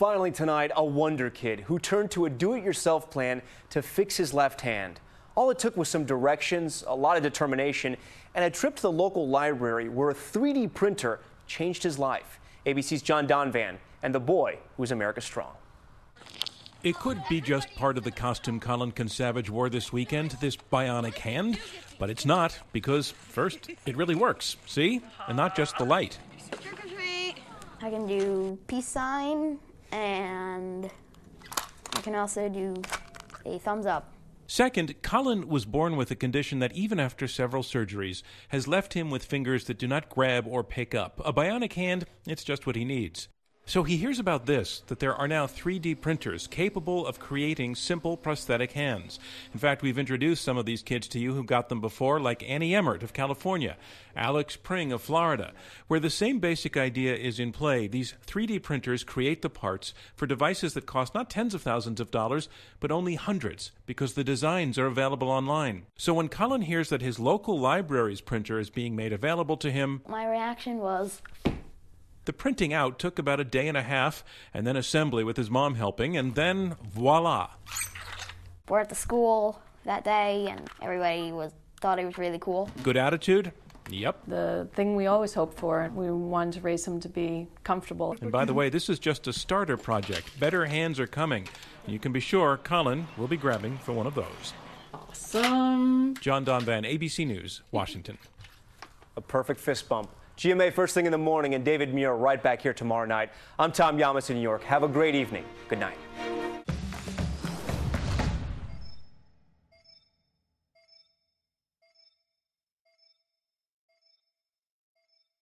Finally tonight, a wonder kid who turned to a do-it-yourself plan to fix his left hand. All it took was some directions, a lot of determination, and a trip to the local library where a 3D printer changed his life. ABC's John Donvan and the boy who's America Strong. It could be just part of the costume Colin Consavage wore this weekend, this bionic hand, but it's not because, first, it really works. See? And not just the light. I can do peace sign and I can also do a thumbs up. Second, Colin was born with a condition that, even after several surgeries, has left him with fingers that do not grab or pick up. A bionic hand, it's just what he needs. So he hears about this that there are now 3D printers capable of creating simple prosthetic hands. In fact, we've introduced some of these kids to you who got them before, like Annie Emmert of California, Alex Pring of Florida, where the same basic idea is in play. These 3D printers create the parts for devices that cost not tens of thousands of dollars, but only hundreds, because the designs are available online. So when Colin hears that his local library's printer is being made available to him, my reaction was the printing out took about a day and a half, and then assembly with his mom helping, and then voila. We're at the school that day, and everybody was thought it was really cool. Good attitude? Yep. The thing we always hoped for, we wanted to raise him to be comfortable. And by the way, this is just a starter project. Better hands are coming. You can be sure Colin will be grabbing for one of those. Awesome. John Donvan, ABC News, Washington. A perfect fist bump. GMA first thing in the morning and David Muir right back here tomorrow night. I'm Tom Yamas in New York. Have a great evening. Good night.